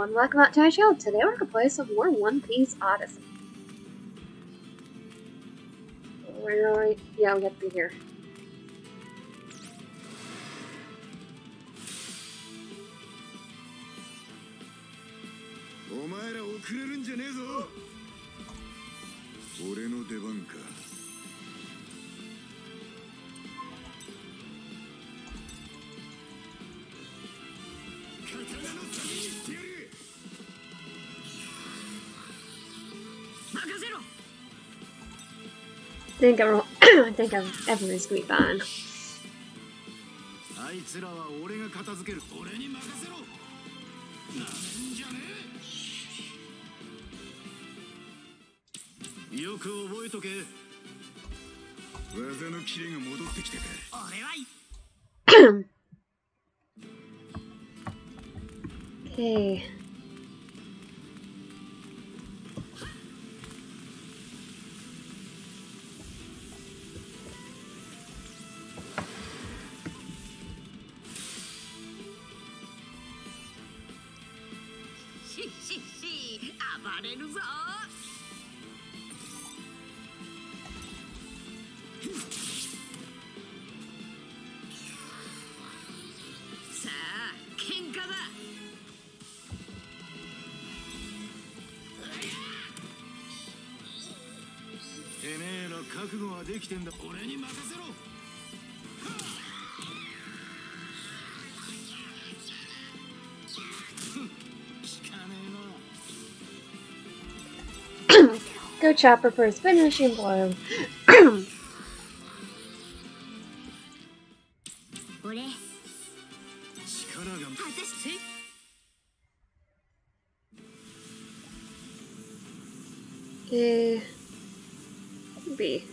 everyone, welcome back to my channel. Today we're gonna play some more One Piece Odyssey. Where are we? Yeah, we got to be here. think everyone, I think everyone's gonna be fine. あいつらは俺が片付ける俺に任せろなめんじゃねえよく覚えとけ技のキレが戻ってきたか Okay.「 きてんだ俺に任せろ聞かねえな Go Chopper for his finishing blow. 俺力が果たして A. B.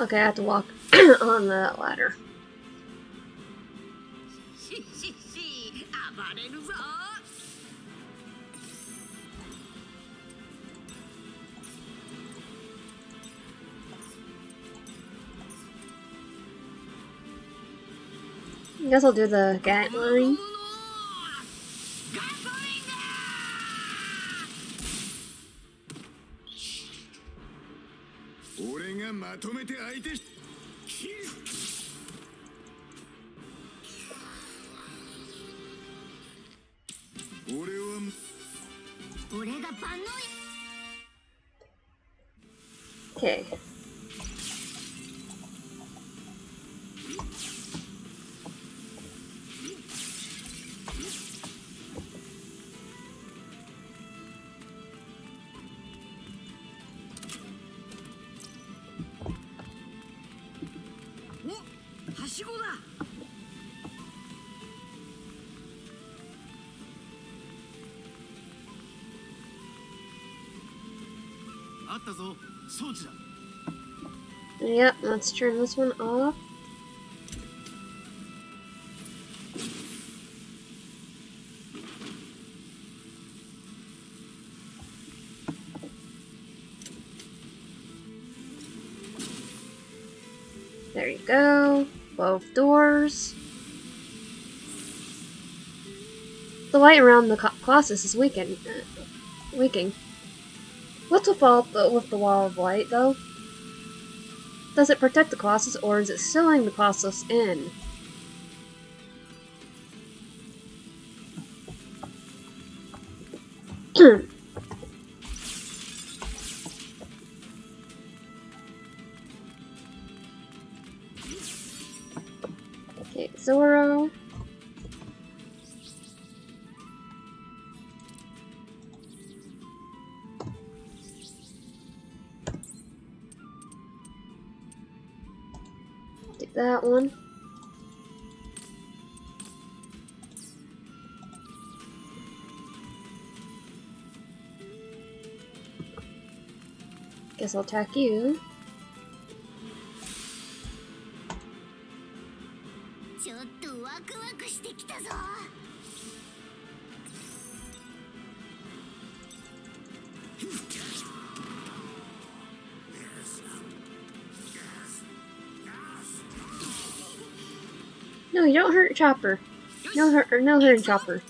Okay, I have to walk on that ladder. I guess I'll do the gatling. おはしごだあったぞ装置だ Yep, let's turn this one off. Both doors. The light around the co- Colossus is weakening. Uh, weakening. What's with all the, with the wall of light, though? Does it protect the Colossus, or is it sealing the Colossus in? that one. Guess I'll attack you. Chopper. No her, no hurting Chopper.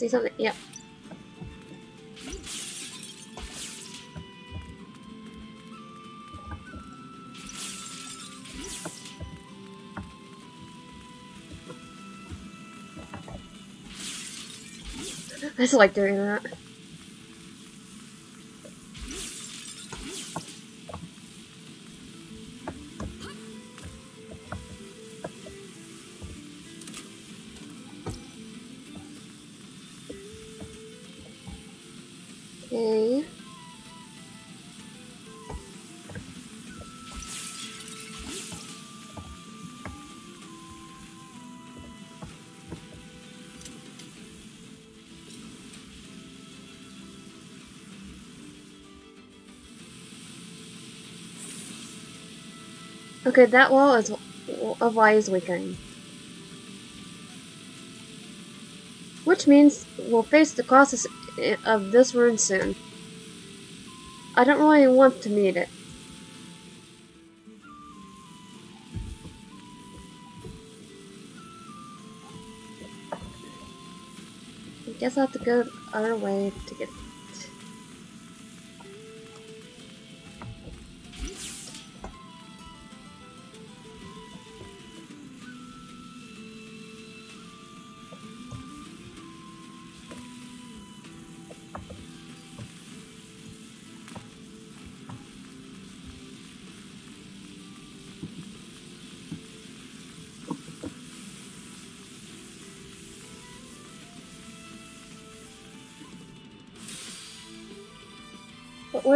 See something. Yep. I just like doing that. Okay, that wall is of wise weakening. Which means we'll face the Colossus of this rune soon. I don't really want to meet it. I guess I'll have to go our way to get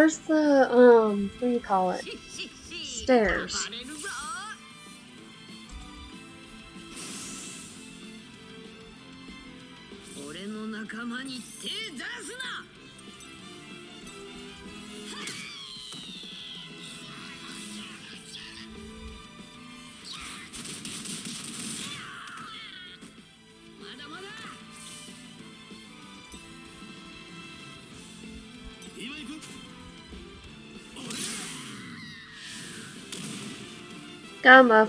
where's the um what do you call it? Stairs. Gamma.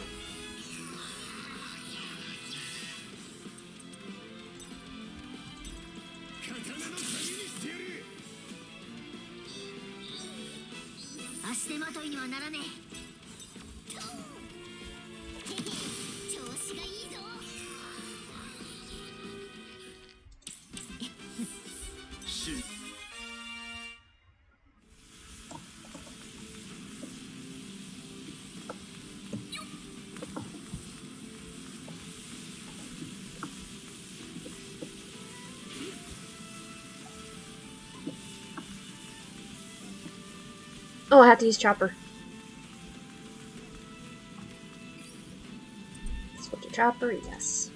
Oh, I have to use chopper. Switch to chopper, yes.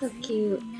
この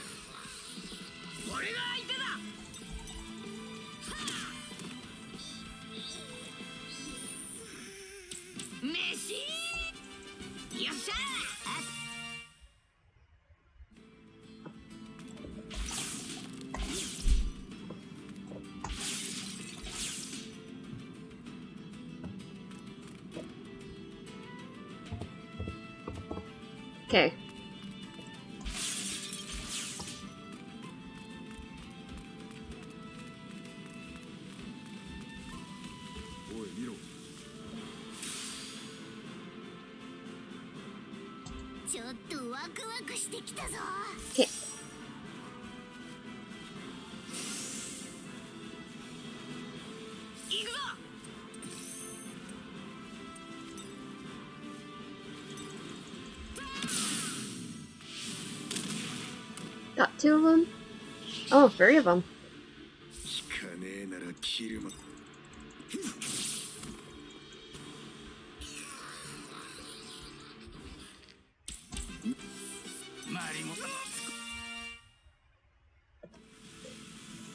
Got two of them? Oh, three of them.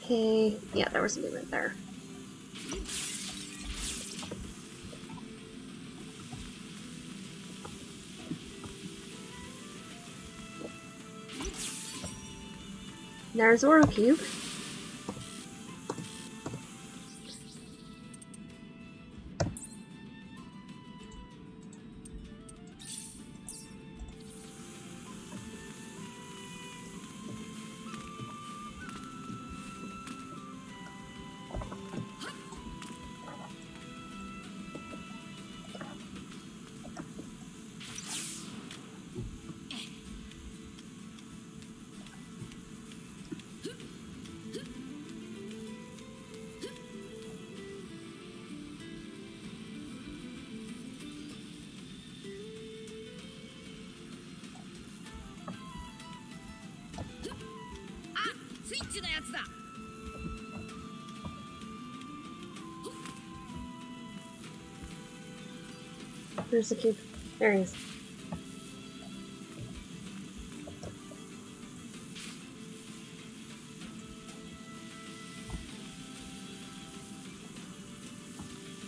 Okay, yeah, there was a movement there. There's Oro Cube. Where's the cube? There he is.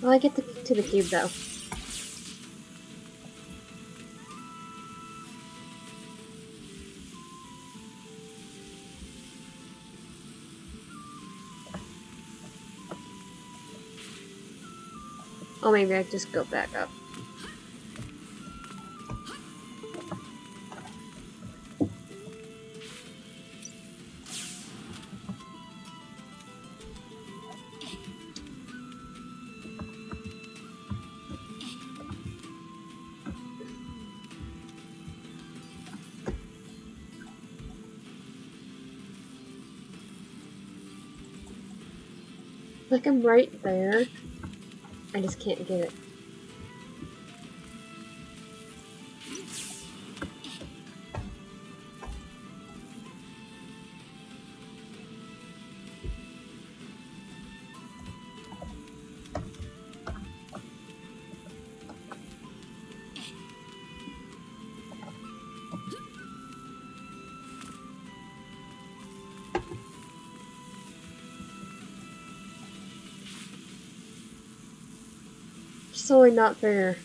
Well, I get to the cube though. Oh, maybe I just go back up. Like I'm right there. I just can't get it. Totally not fair.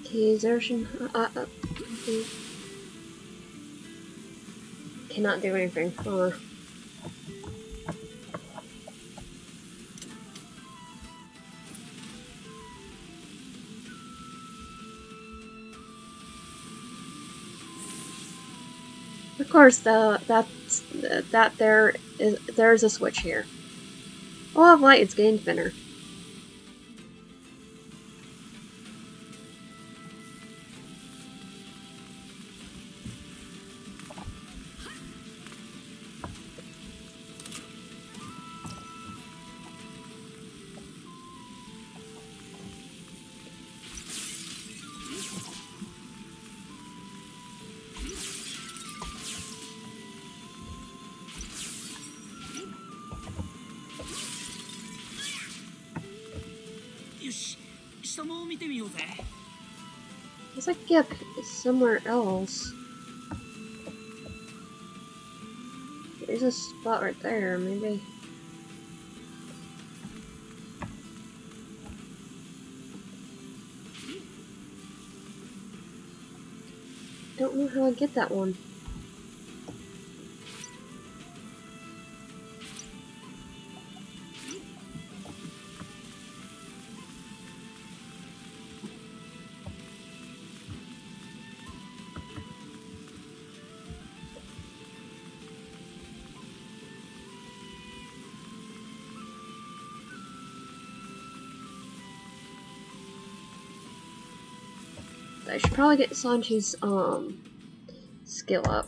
Okay, exertion. Uh, uh, okay. Cannot do anything. Uh, Of course, the, that's, that there is there's a switch here. Wall of light is getting thinner. It's like, yeah, somewhere else. There's a spot right there, maybe. Don't know how I get that one. I should probably get Sanji's um skill up.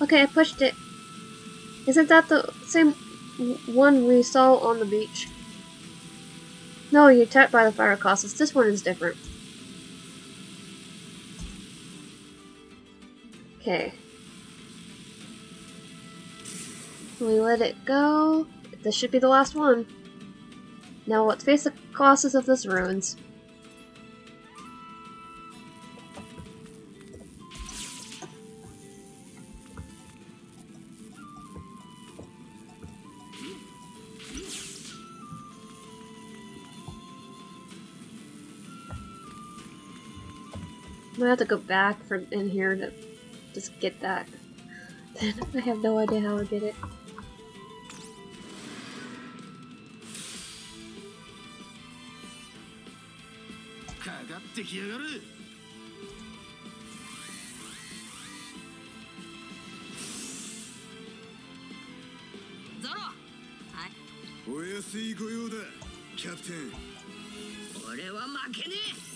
Okay, I pushed it. Isn't that the same one we saw on the beach? No, you're attacked by the fire colossus. This one is different. Okay. We let it go. This should be the last one. Now let's face the colossus of this ruins. gonna have to go back from in here to just get that. Then I have no idea how to get it. Zoro! お安い御用だキャプテン俺は負けねや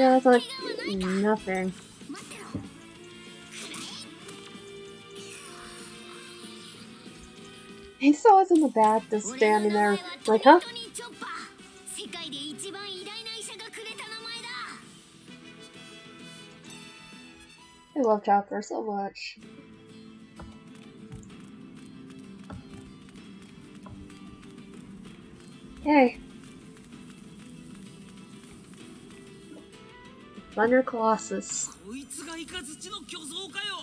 Yeah, it's like nothing. He's always in the back, just standing there, like, huh? I love Chopper so much. Hey, Thunder Colossus. こいつがイカズチの巨像かよ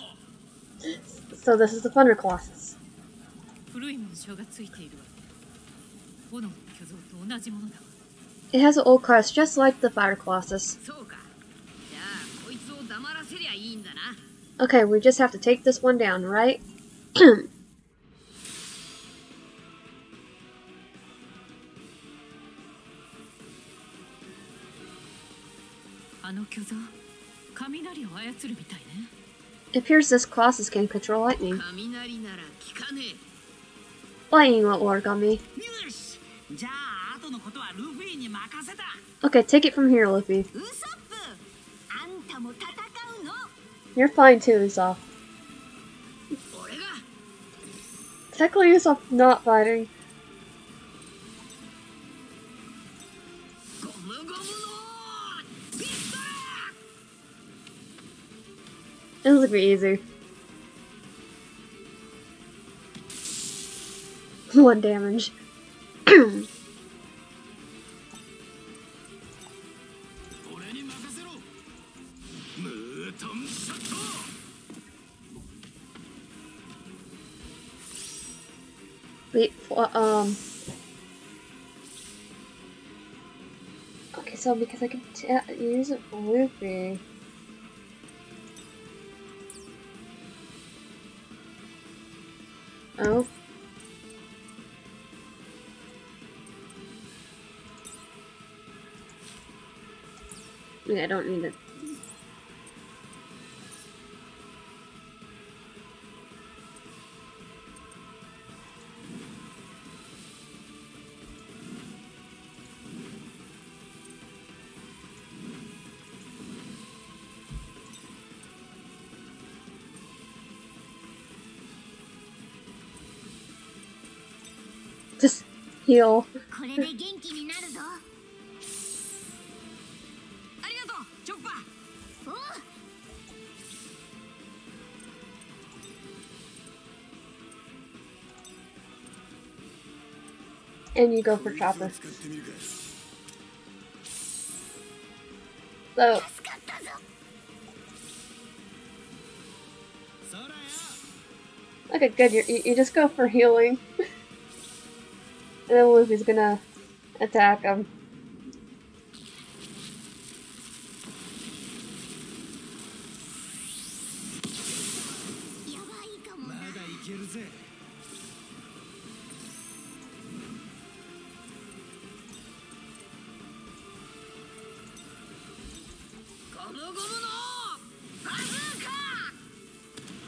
So this is the Thunder Colossus. 古い紋章がついているわ炎の巨像と同じものだわ It has an old crest just like the Fire Colossus. そうかじゃあこいつを黙らせりゃいいんだな Okay, we just have to take this one down, right? It appears this Colossus can control lightning. Lightning won't work on me. Okay, take it from here, Luffy. You're fine too, Usopp. Technically, Usopp's not fighting. This will be easy. One damage. Wait, um... Okay, so because I can use a with. Oh. I don't need it. heal. and you go for Chopper. So. Okay, good. you you just go for healing. And then Luffy's gonna attack him.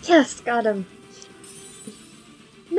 Yes, got him.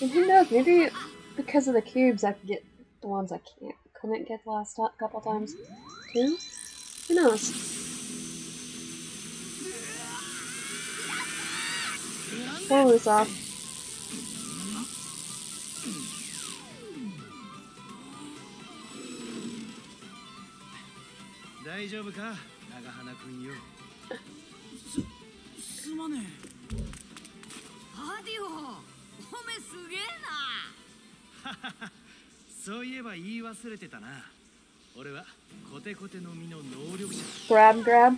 And who knows, maybe because of the cubes I could get the ones I can't couldn't get the last ti- couple times. Two? Who knows? Pull this off. めすげえな。そういえば言い忘れてたな。俺はコテコテの実の能力者 Grab, grab.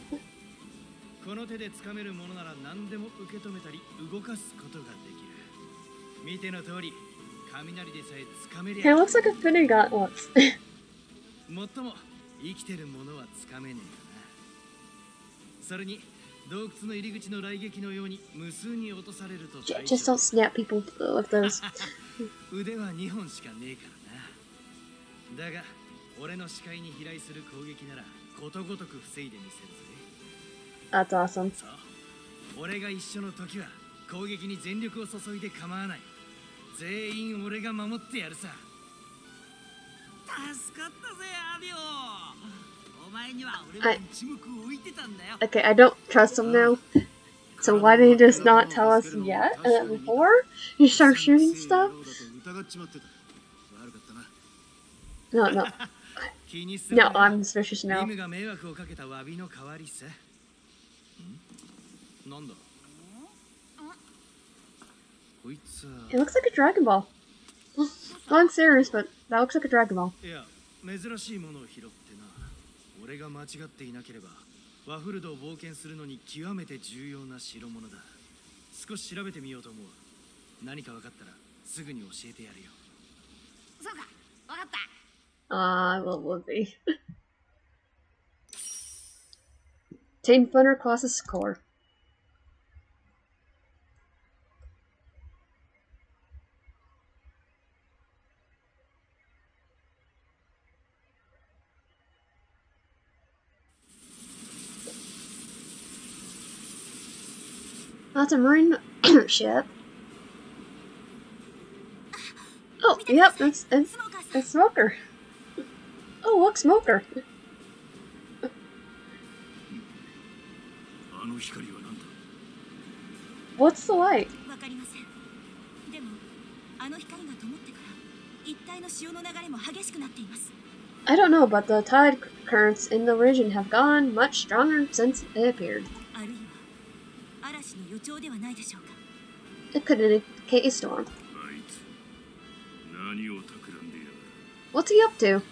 この手で掴めるものなら何でも受け止めたり動かすことができる。見ての通り雷でさえ掴めり It ゃ looks like a Finny got once. もっとも生きてるものは掴めねえよな。それに洞窟の入り口の雷撃のように無数に落とされると J- 大 Just 丈 don't snap people with those. 夫 腕は2本しかねえからな。だが俺の視界に飛来する攻撃ならことごとく防いでみせるぜ。That's awesome. そう。俺が一緒の時は攻撃に全力を注いで構わない。全員俺が守ってやるさ。助かったぜアディオ I, okay, I don't trust him now. So why did he just not tell us yet? Uh, before he started shooting stuff? No, no. No, I'm suspicious now. It looks like a Dragon Ball. Well, I'm serious, but that looks like a Dragon Ball. 俺が間違っていなければワフルドを冒険するのに極めて重要な代物だ少し調べてみようと思う何か分かったらすぐに教えてやるよそうかわかった Ah, I love Luffy. Team Thunder Colossus score. That's a marine ship. Oh, yep, it's, it's, スモーカーさん it's Smoker. Oh, look, Smoker. あの光は何だ What's the light? わかりませんでもあの光が灯ってから一帯の潮の流れも激しくなっています I don't know, but the tide currents in the region have gone much stronger since it appeared. あるいは 嵐の予兆ではないでしょうか It could indicate a storm. What's he up to?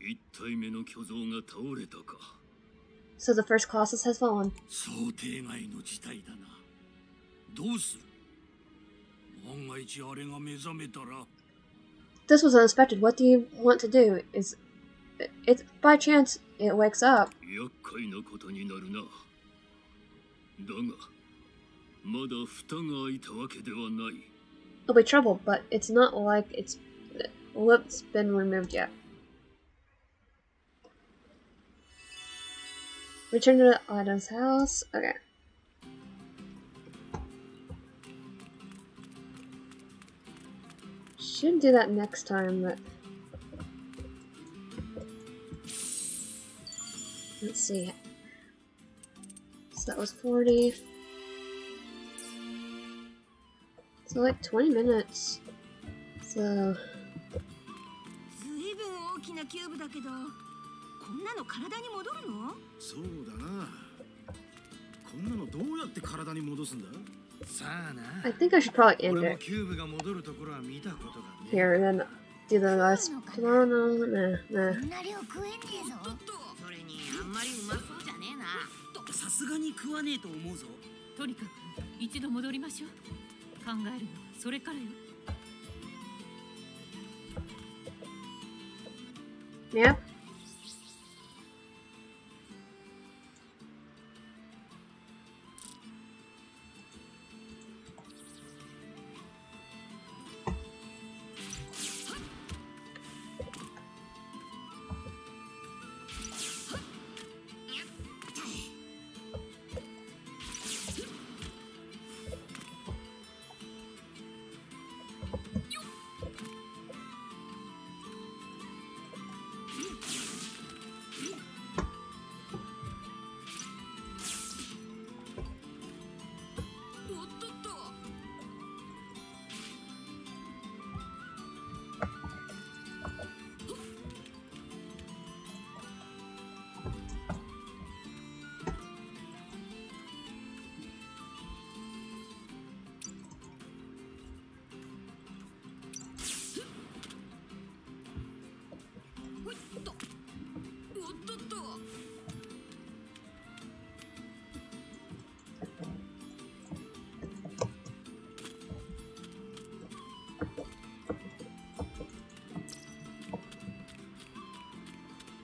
一体目の巨像が倒れたか So the first Colossus has fallen. 想定外の事態だなどうする万が一あれが目覚めたら This was unexpected. What do you want to do? Is if by chance it wakes up? 厄介なことになるなだがまだ蓋が開いたわけではない It'll be trouble, but it's not like it's lips been removed yet. Return to Ida's house. Okay. Should do that next time, but let's see. So that was 40. So like 20 minutes. So ずいぶん大きなキューブだけどこんなの体に戻るのそうだなこんなのどうやって体に戻すんださあな I think I should probably end it here and then do the last. No, no, nah, nah. さすがに食わねえと思うぞとにかく一度戻りましょう考えるのそれからよ Yep.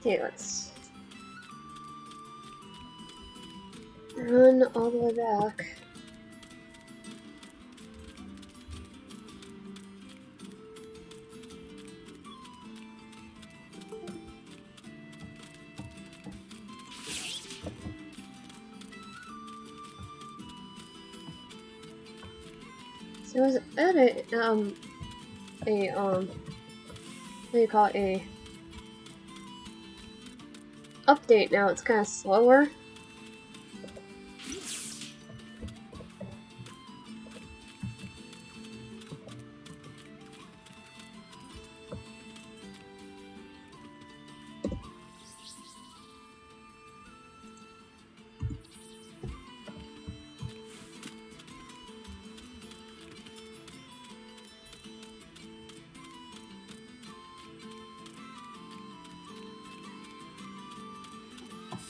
Okay, let's run all the way back. So I was at a um a um what do you call it a update now, it's kind of slower.「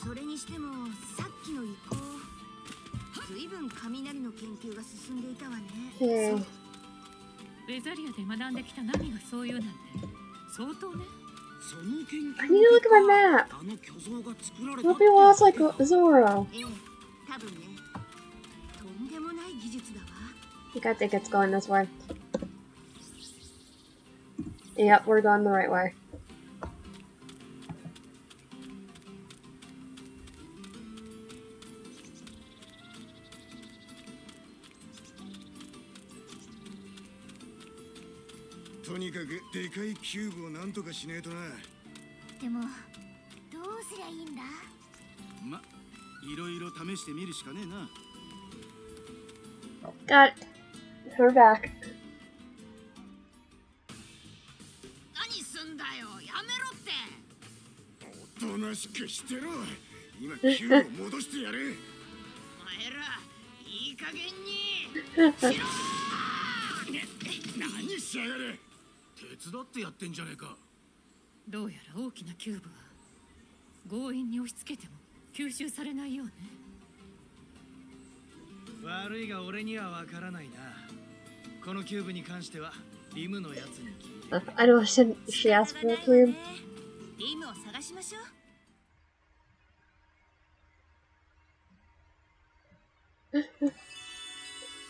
それにしてもさっきの移行ずいぶん雷の研究が進んでいたわね。へえ。ウザリアで学んできた何がそういうなんて。相当ね。その研究の巨像が作られたたゾーね。とんでもない技術だわ。You gotta think しねえとなでもどうすりゃいいんだ？まいろいろ試してみるしかねえな。Got her back. 何すんだよやめろって。おとなしくしてろ。今キューブを戻してやるお前らいい加減に。しろ何しやがる。手伝ってやってんじゃねえかどうやら大きなキューブは強引に押し付けても吸収されないようね悪いが俺にはわからないなこのキューブに関してはリムのやつに聞いて Uh, I know she, she asked for a cube. リムを探しましょう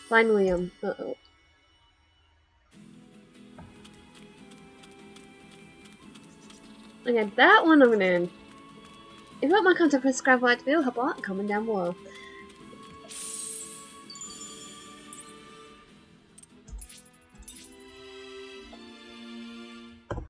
Find Liam. Uh oh. Okay, that one I'm end. If you want my content, please subscribe, like the video, help and comment down below.